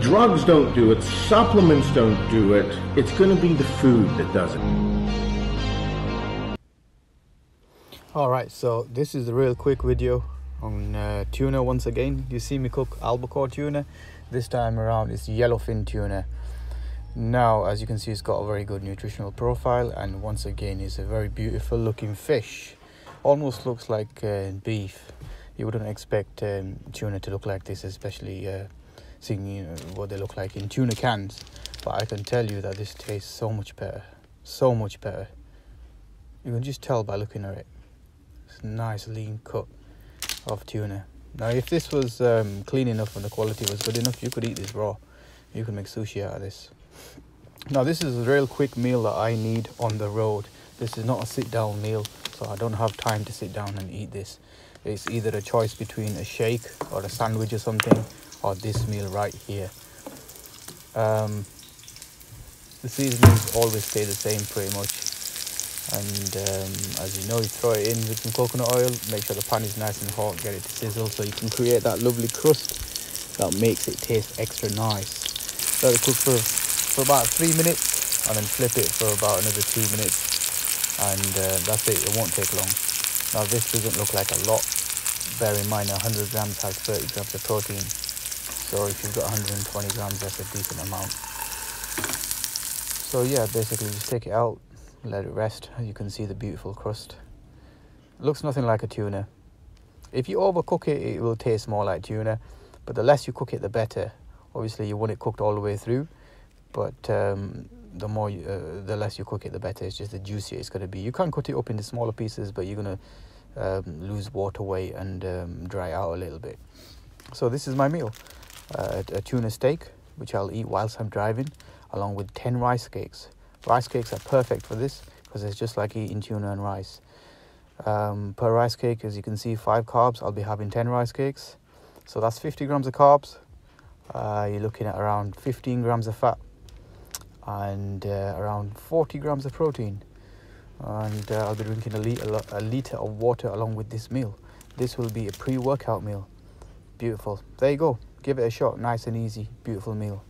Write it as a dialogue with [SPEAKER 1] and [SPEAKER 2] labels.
[SPEAKER 1] drugs don't do it, supplements don't do it. It's going to be the food that does it.
[SPEAKER 2] Alright, so this is a real quick video on uh, tuna once again. You see me cook albacore tuna. This time around it's yellowfin tuna. Now, as you can see, it's got a very good nutritional profile and once again it's a very beautiful looking fish. Almost looks like uh, beef. You wouldn't expect um, tuna to look like this, especially uh, seeing you know, what they look like in tuna cans. But I can tell you that this tastes so much better. So much better. You can just tell by looking at it It's a nice lean cut of tuna. Now if this was um, clean enough and the quality was good enough, you could eat this raw. You can make sushi out of this. Now this is a real quick meal that I need on the road. This is not a sit down meal, so I don't have time to sit down and eat this. It's either a choice between a shake or a sandwich or something, or this meal right here. Um, the seasonings always stay the same pretty much. And um, as you know you throw it in with some coconut oil make sure the pan is nice and hot get it to sizzle so you can create that lovely crust that makes it taste extra nice. Let it cook for for about three minutes and then flip it for about another two minutes. And uh, that's it it won't take long. Now this doesn't look like a lot. Bear in mind 100 grams has 30 grams of protein so if you've got 120 grams that's a decent amount. So yeah basically just take it out let it rest you can see the beautiful crust. It looks nothing like a tuna. If you overcook it it will taste more like tuna but the less you cook it the better. Obviously you want it cooked all the way through but um, the more you, uh, the less you cook it the better. It's just the juicier it's going to be. You can cut it up into smaller pieces but you're going to um, lose water weight and um, dry out a little bit. So this is my meal uh, a tuna steak which I'll eat whilst I'm driving along with 10 rice cakes Rice cakes are perfect for this because it's just like eating tuna and rice. Um, per rice cake, as you can see, five carbs. I'll be having 10 rice cakes. So that's 50 grams of carbs. Uh, you're looking at around 15 grams of fat and uh, around 40 grams of protein. And uh, I'll be drinking a, liter, a liter of water along with this meal. This will be a pre-workout meal. Beautiful. There you go. Give it a shot. Nice and easy. Beautiful meal.